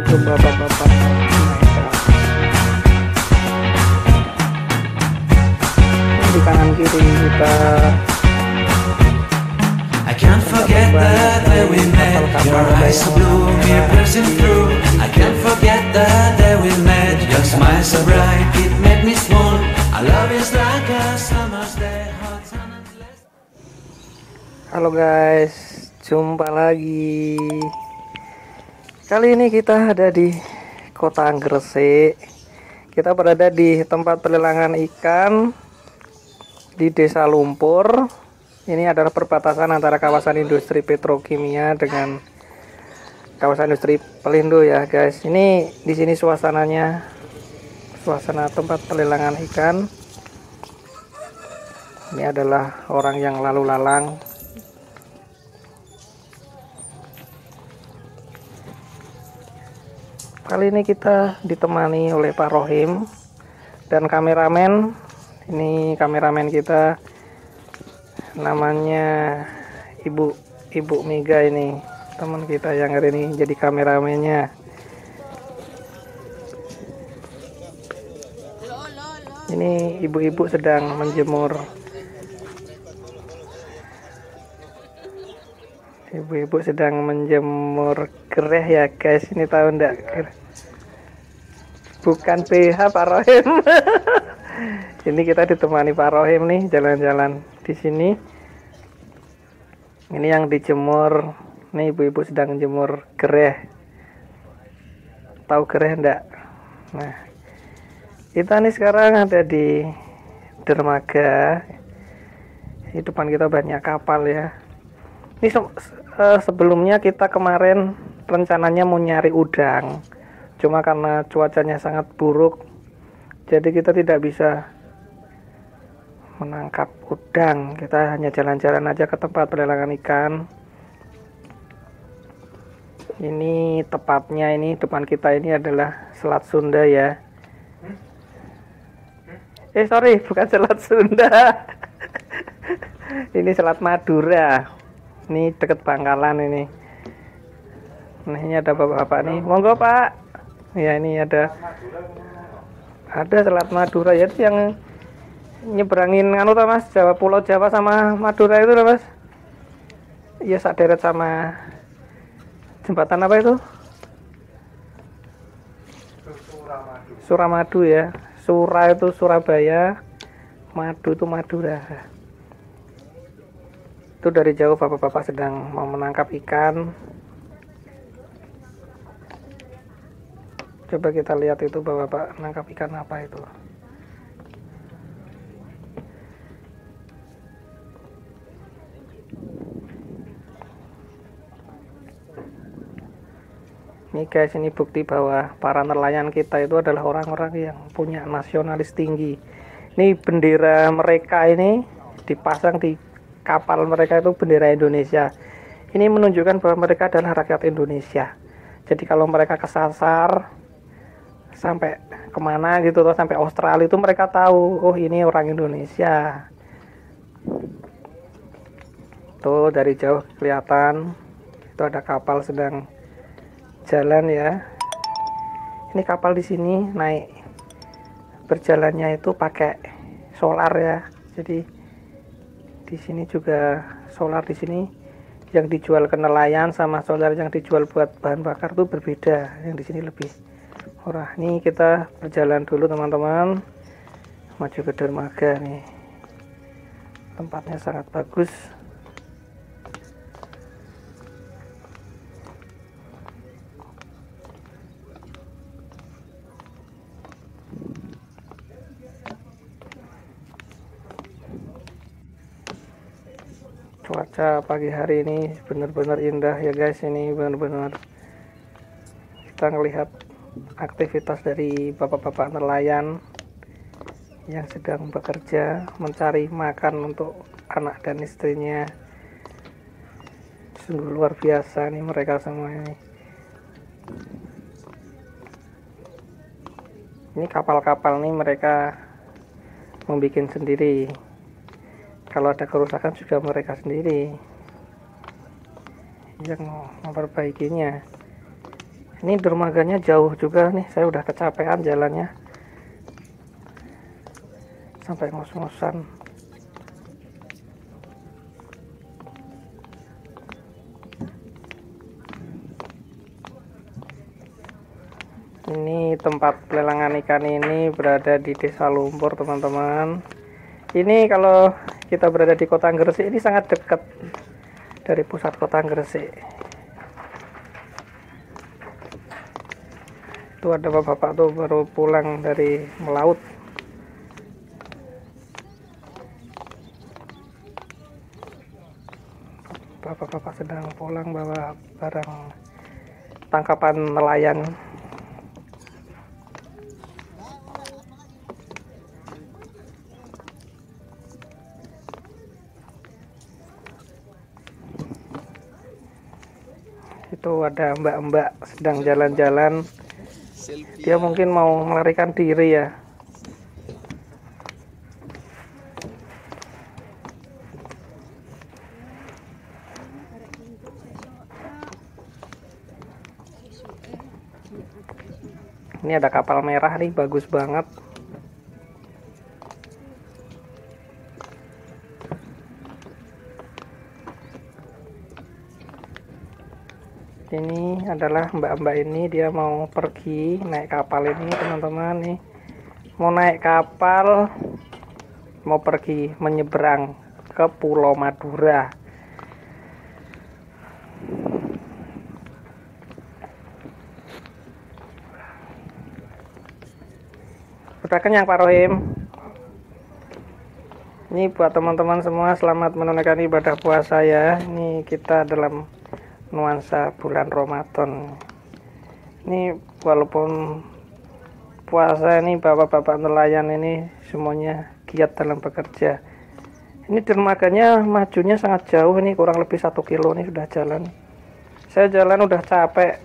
itu bapak-bapak di kanan kiri kita I can't forget the day we met. Your eyes so blue, me piercing through. I can't forget the day we met. Your smile so bright, it made me small. Our love is like a summer's day, hot and endless. Halo guys, jumpa lagi. Kali ini kita ada di Kota Gresik. Kita berada di tempat pelelangan ikan di Desa Lumpur. Ini adalah perbatasan antara kawasan industri petrokimia dengan kawasan industri Pelindo ya, guys. Ini di sini suasananya suasana tempat pelelangan ikan. Ini adalah orang yang lalu lalang Kali ini kita ditemani oleh Pak Rohim dan kameramen. Ini kameramen kita namanya Ibu Ibu Mega ini teman kita yang hari ini jadi kameramennya. Ini ibu-ibu sedang menjemur. Ibu-ibu sedang menjemur gereh ya guys. Ini tahu ndak? Bukan PH Pak Rohim. ini kita ditemani Pak Rohim nih jalan-jalan di sini. Ini yang dijemur. Nih ibu-ibu sedang jemur gereh. Tahu gereh ndak? Nah, kita nih sekarang ada di dermaga. Di depan kita banyak kapal ya. Ini se- eh, sebelumnya kita kemarin rencananya mau nyari udang. Cuma karena cuacanya sangat buruk, jadi kita tidak bisa menangkap udang. Kita hanya jalan-jalan aja ke tempat pelelangan ikan. Ini tepatnya ini depan kita ini adalah Selat Sunda ya. Eh sorry, bukan Selat Sunda. ini Selat Madura. Ini deket Bangkalan ini. Nah ini ada bapak-bapak nih. Monggo pak. Ya ini ada. Ada Selat Madura ya itu yang nyeberangin anu tuh mas Jawa Pulau Jawa sama Madura itu loh mas. Iya sak deret sama jembatan apa itu? Suramadu ya. Sura itu Surabaya, Madu itu Madura. Itu dari jauh bapak-bapak sedang mau menangkap ikan. Coba kita lihat itu bapak-bapak menangkap ikan apa itu. Ini guys, ini bukti bahwa para nelayan kita itu adalah orang-orang yang punya nasionalis tinggi. Ini bendera mereka ini dipasang di kapal mereka itu bendera Indonesia. Ini menunjukkan bahwa mereka adalah rakyat Indonesia. Jadi kalau mereka kesasar sampai ke mana gitu atau sampai Australia itu mereka tahu, oh ini orang Indonesia. Tuh dari jauh kelihatan itu ada kapal sedang jalan ya. Ini kapal di sini naik berjalannya itu pakai solar ya. Jadi di sini juga solar di sini yang dijual ke nelayan sama solar yang dijual buat bahan bakar tuh berbeda. Yang di sini lebih murah. Nih kita berjalan dulu teman-teman. Maju ke dermaga nih. Tempatnya sangat bagus. cuaca pagi hari ini benar-benar indah ya guys ini benar-benar kita ngelihat aktivitas dari bapak-bapak nelayan yang sedang bekerja mencari makan untuk anak dan istrinya. Sungguh luar biasa nih mereka semua ini. Ini kapal-kapal nih mereka membuat sendiri. Kalau ada kerusakan juga mereka sendiri yang memperbaikinya ini dermaganya jauh juga nih saya udah kecapean jalannya. Sampai ngos-ngosan. Ini tempat pelelangan ikan ini berada di desa Lumpur teman-teman. Ini kalau kita berada di kota Gresik ini sangat dekat dari pusat kota Gresik itu ada bapak-bapak tuh baru pulang dari melaut. Bapak-bapak sedang pulang bawa barang tangkapan nelayan. Itu ada mbak-mbak sedang jalan-jalan dia mungkin mau melarikan diri ya. Ini ada kapal merah nih bagus banget adalah mbak-mbak ini dia mau pergi naik kapal ini teman-teman nih. Mau naik kapal mau pergi menyeberang ke Pulau Madura. Udah kenyang Pak Rohim? Ini buat teman-teman semua selamat menunaikan ibadah puasa ya. Ini kita dalam nuansa bulan Ramadan. Ini walaupun puasa ini bapak-bapak nelayan ini semuanya giat dalam bekerja. Ini dermaganya majunya sangat jauh ini kurang lebih satu kilo nih sudah jalan. Saya jalan udah capek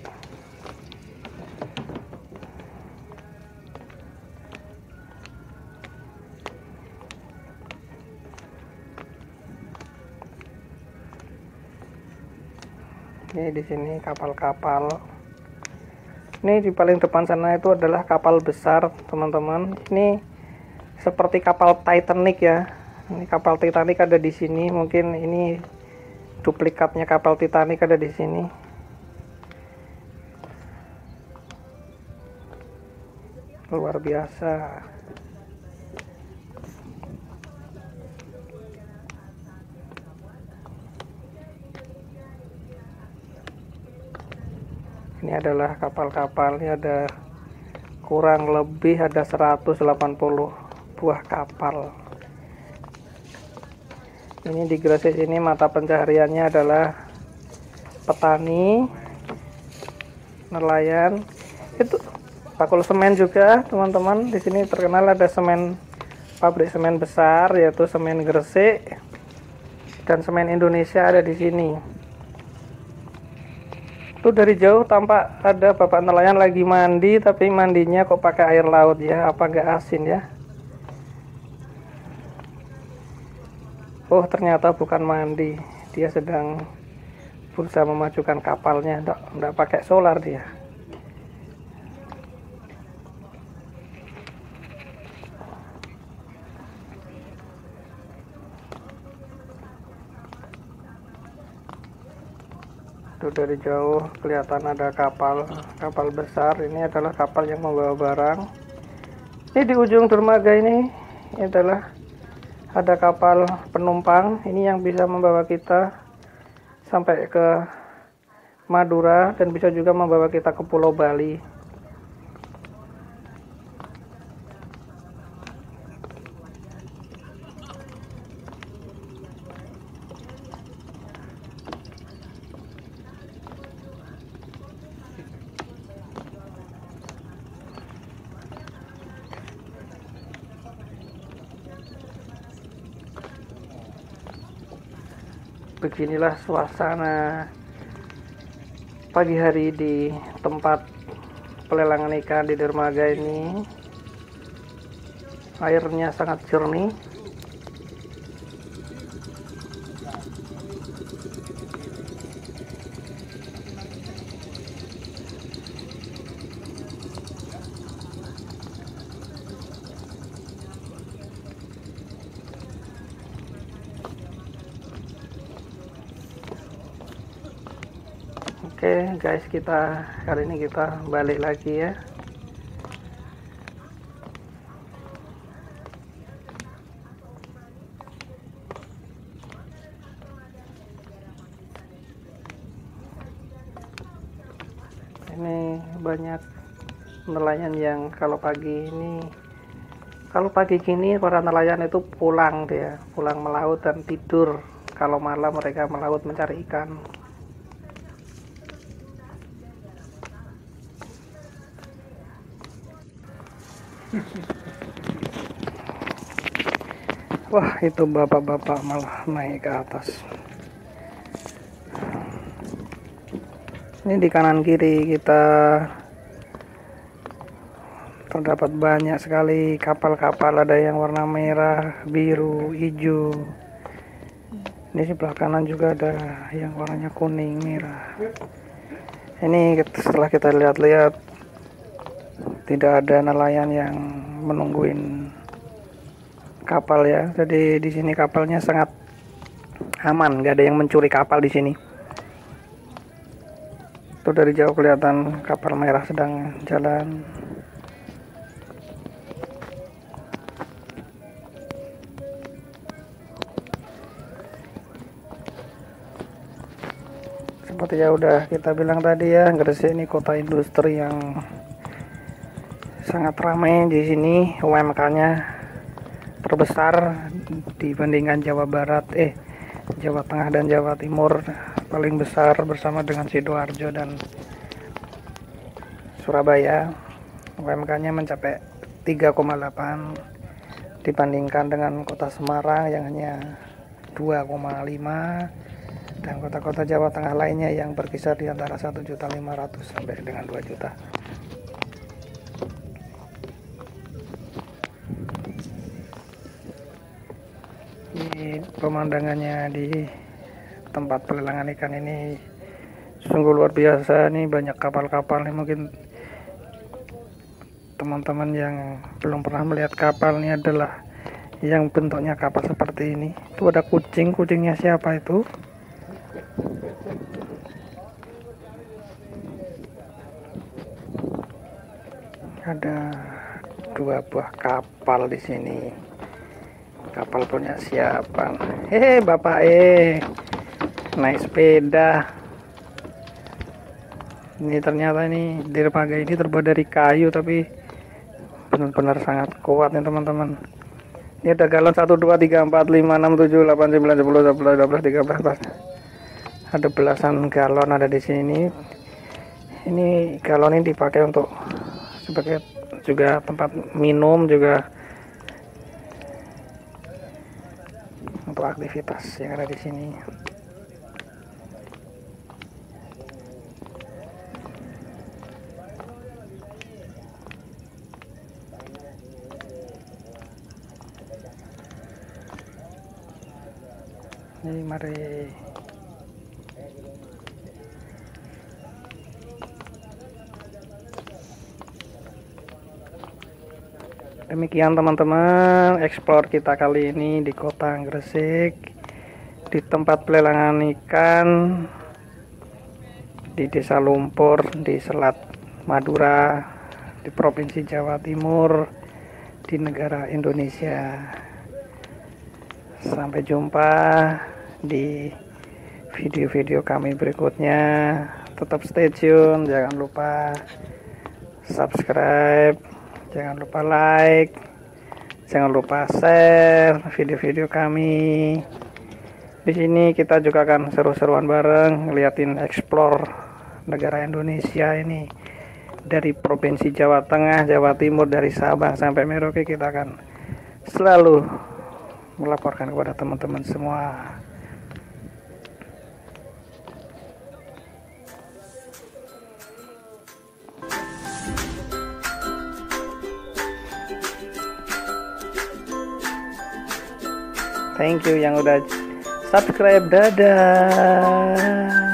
di sini kapal-kapal. Ini di paling depan sana itu adalah kapal besar teman-teman. Ini seperti kapal Titanic ya. Ini kapal Titanic ada di sini. Mungkin ini duplikatnya kapal Titanic ada di sini. Luar biasa ini adalah kapal-kapal ini ada kurang lebih ada 180 buah kapal. Ini di Gresik ini mata pencahariannya adalah petani nelayan. Itu pakul semen juga teman-teman. Di sini terkenal ada semen pabrik semen besar yaitu semen Gresik. Dan semen Indonesia ada di sini itu dari jauh tampak ada bapak nelayan lagi mandi tapi mandinya kok pakai air laut ya apa enggak asin ya? Oh ternyata bukan mandi. Dia sedang berusaha memajukan kapalnya enggak, enggak pakai solar dia itu dari jauh kelihatan ada kapal. Kapal besar ini adalah kapal yang membawa barang. Ini di ujung dermaga ini, ini adalah ada kapal penumpang. Ini yang bisa membawa kita sampai ke Madura dan bisa juga membawa kita ke Pulau Bali beginilah suasana pagi hari di tempat pelelangan ikan di dermaga ini. Airnya sangat jernih Oke guys kita kali ini kita balik lagi ya. Ini banyak nelayan yang kalau pagi ini kalau pagi gini para nelayan itu pulang dia pulang melaut dan tidur. Kalau malam mereka melaut mencari ikan Wah itu bapak-bapak malah naik ke atas. Ini di kanan kiri kita terdapat banyak sekali kapal-kapal. Ada yang warna merah biru hijau. Ini sebelah kanan juga ada yang warnanya kuning merah. Ini setelah kita lihat-lihat tidak ada nelayan yang menungguin kapal ya. Jadi di sini kapalnya sangat aman nggak ada yang mencuri kapal di sini. Itu dari jauh kelihatan kapal merah sedang jalan. Seperti ya udah kita bilang tadi ya Gresik ini kota industri yang sangat ramai di sini UMK-nya terbesar dibandingkan Jawa Barat eh Jawa Tengah dan Jawa Timur paling besar bersama dengan Sidoarjo dan Surabaya UMK-nya mencapai 3,8 dibandingkan dengan kota Semarang yang hanya 2,5 dan kota-kota Jawa Tengah lainnya yang berkisar di antara 1.500 sampai dengan 2 juta. Pemandangannya di tempat pelelangan ikan ini sungguh luar biasa. Nih banyak kapal-kapal nih. Mungkin teman-teman yang belum pernah melihat kapal ini adalah yang bentuknya kapal seperti ini. Itu ada kucing. Kucingnya siapa itu? Ada dua buah kapal di sini kapal punya siapa? Hehe bapak eh naik sepeda. Ini ternyata ini dermaga ini terbuat dari kayu tapi benar-benar sangat kuat nih teman-teman. Ini ada galon 1 2 3 4 5 6 7 8 9 10 11 12 13 14 ada belasan galon ada di sini. Ini galon ini dipakai untuk sebagai juga tempat minum juga aktivitas yang ada di sini. Ini mari demikian teman-teman explore kita kali ini di kota Gresik di tempat pelelangan ikan di desa Lumpur di Selat Madura di Provinsi Jawa Timur di negara Indonesia. Sampai jumpa di video-video kami berikutnya. Tetap stay tune jangan lupa subscribe jangan lupa like. Jangan lupa share video-video kami. Di sini kita juga akan seru-seruan bareng ngeliatin explore negara Indonesia ini. Dari provinsi Jawa Tengah Jawa Timur dari Sabang sampai Merauke kita akan selalu melaporkan kepada teman-teman semua Thank you yang udah subscribe. Dadah.